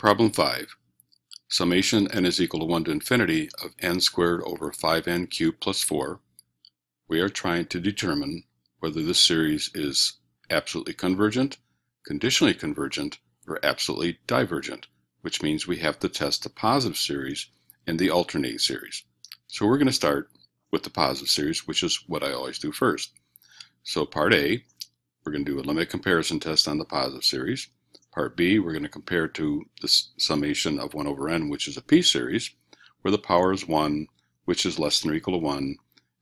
Problem 5. Summation n is equal to 1 to infinity of n squared over 5n cubed plus 4. We are trying to determine whether this series is absolutely convergent, conditionally convergent, or absolutely divergent, which means we have to test the positive series and the alternating series. So we're going to start with the positive series, which is what I always do first. So part A, we're going to do a limit comparison test on the positive series. Part B, we're going to compare to the summation of 1 over n, which is a p-series, where the power is 1, which is less than or equal to 1,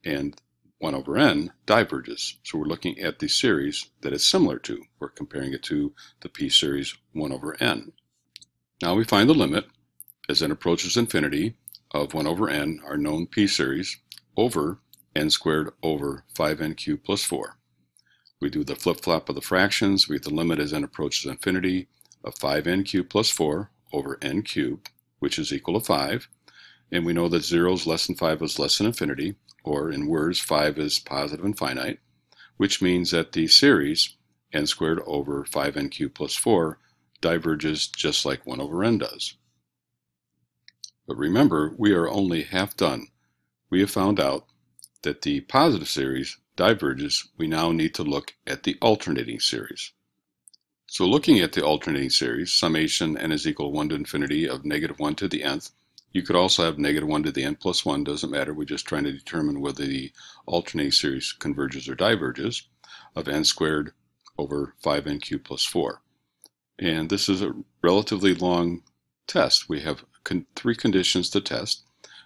and 1 over n diverges. So we're looking at the series that it's similar to. We're comparing it to the p-series 1 over n. Now we find the limit, as n approaches infinity, of 1 over n, our known p-series, over n squared over 5n cubed plus 4. We do the flip-flop of the fractions. We the limit as n approaches infinity of 5n cubed plus 4 over n cubed, which is equal to 5. And we know that 0 is less than 5 is less than infinity, or in words, 5 is positive and finite, which means that the series n squared over 5n cubed plus 4 diverges just like 1 over n does. But remember, we are only half done. We have found out that the positive series diverges, we now need to look at the alternating series. So looking at the alternating series, summation n is equal to 1 to infinity of negative 1 to the nth, you could also have negative 1 to the n plus 1, doesn't matter, we're just trying to determine whether the alternating series converges or diverges, of n squared over 5n cubed plus 4. And this is a relatively long test. We have con three conditions to test.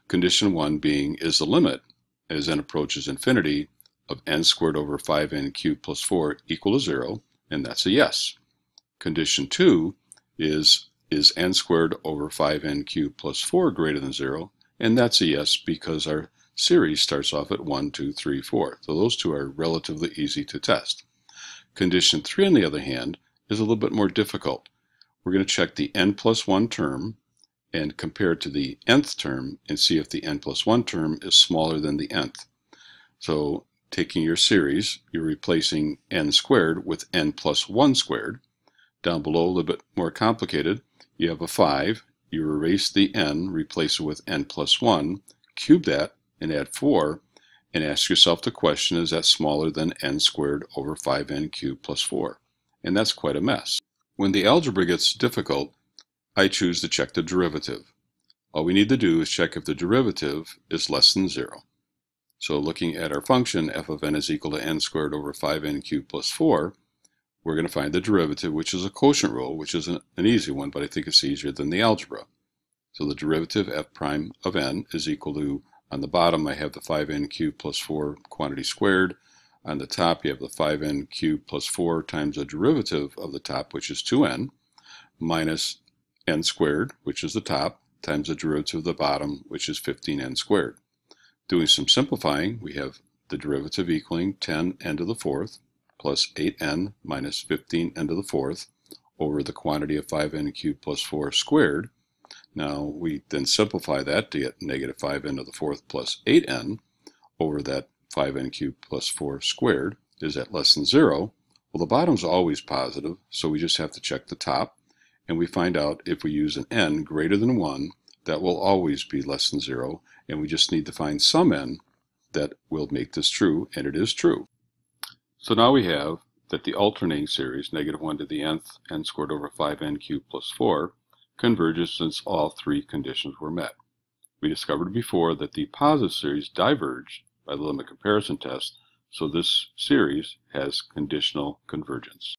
Condition 1 being, is the limit as n approaches infinity of n squared over 5n cubed plus 4 equal to 0, and that's a yes. Condition 2 is, is n squared over 5n cubed plus 4 greater than 0, and that's a yes because our series starts off at 1, 2, 3, 4. So those two are relatively easy to test. Condition 3, on the other hand, is a little bit more difficult. We're going to check the n plus 1 term and compare it to the nth term and see if the n plus 1 term is smaller than the nth. So taking your series, you're replacing n squared with n plus 1 squared. Down below, a little bit more complicated, you have a 5. You erase the n, replace it with n plus 1, cube that, and add 4, and ask yourself the question, is that smaller than n squared over 5n cubed plus 4? And that's quite a mess. When the algebra gets difficult, I choose to check the derivative. All we need to do is check if the derivative is less than 0. So looking at our function, f of n is equal to n squared over 5n cubed plus 4, we're going to find the derivative, which is a quotient rule, which is an, an easy one, but I think it's easier than the algebra. So the derivative f prime of n is equal to, on the bottom I have the 5n cubed plus 4 quantity squared. On the top you have the 5n cubed plus 4 times the derivative of the top, which is 2n, minus n squared, which is the top, times the derivative of the bottom, which is 15n squared. Doing some simplifying, we have the derivative equaling 10 n to the fourth plus 8n minus 15 n to the fourth over the quantity of 5n cubed plus 4 squared. Now we then simplify that to get negative 5n to the fourth plus 8n over that 5n cubed plus 4 squared is at less than 0. Well, the bottom's always positive, so we just have to check the top. And we find out if we use an n greater than 1, that will always be less than 0, and we just need to find some n that will make this true, and it is true. So now we have that the alternating series, negative 1 to the nth, n squared over 5n cubed plus 4, converges since all three conditions were met. We discovered before that the positive series diverged by the limit comparison test, so this series has conditional convergence.